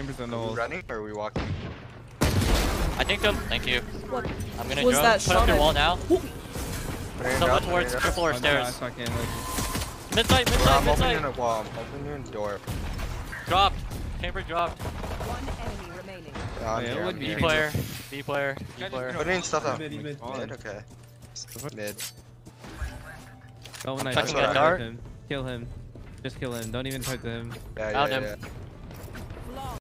Chambers and the Are we running or are we walking? I think um, thank you. What I'm gonna was drone. that Put up your wall now. Someone up, towards triple or fifth up. no, stairs. I Mid side, mid Bro, side, I'm mid opening a wall. I'm opening a door. Dropped. Chamber dropped. One enemy remaining. Yeah, I'm Yeah, it here, would I'm be B here. player. B player. B player. Putting stuff out. Mid, Mid, mid, mid. okay. Mid. Oh, when Touching a dart. him. Kill him. Just kill him. Don't even talk to him. Yeah, Found yeah, him. yeah.